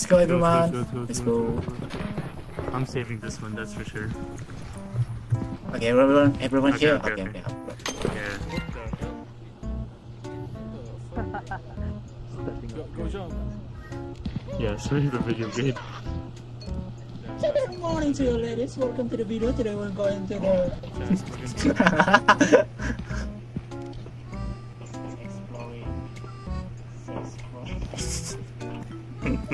Let's go, everyone. Go, go, go, Let's go. I'm saving this one, that's for sure. Okay, everyone, everyone Okay, here. okay, Okay, okay. okay. Yeah. Go, go jump. Yeah, sorry the video game. So good morning to you, ladies. Welcome to the video. Today we're going to the. Just Exploring. Starfish.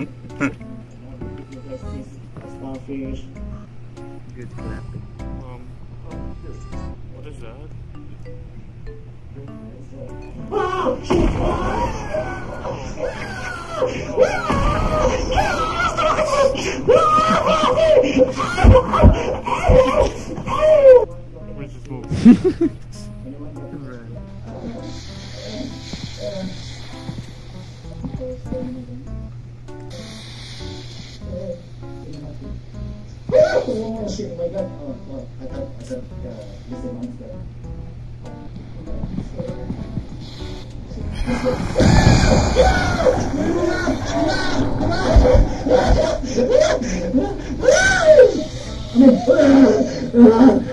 Good clapping. um what is that? Where's this movie? Oh my god. Oh, oh, I thought, I thought, uh, this is a monster.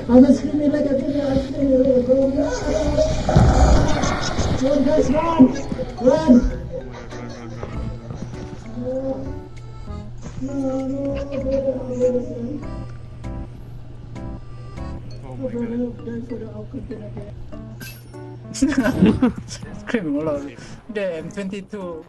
I'm screaming like a kid. I'm screaming like a kid. Run, guys, run! Run! No, no, Oh. Screaming all over. The M22